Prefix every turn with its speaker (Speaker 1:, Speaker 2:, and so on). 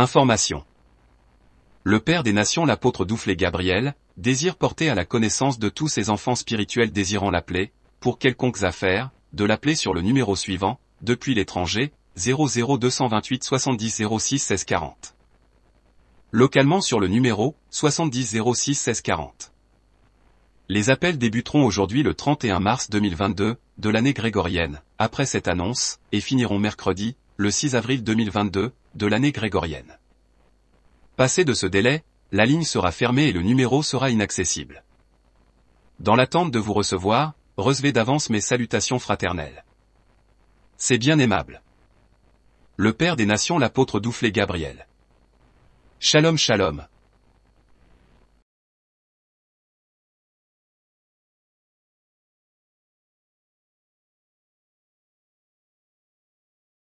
Speaker 1: Information. Le Père des Nations l'apôtre Douflé Gabriel, désire porter à la connaissance de tous ses enfants spirituels désirant l'appeler, pour quelconques affaires, de l'appeler sur le numéro suivant, depuis l'étranger, 00228 70 06 16 40. Localement sur le numéro, 70 06 16 40. Les appels débuteront aujourd'hui le 31 mars 2022, de l'année grégorienne, après cette annonce, et finiront mercredi, le 6 avril 2022, de l'année grégorienne. Passé de ce délai, la ligne sera fermée et le numéro sera inaccessible. Dans l'attente de vous recevoir, recevez d'avance mes salutations fraternelles. C'est bien aimable. Le Père des Nations l'apôtre Douflé Gabriel. Shalom shalom.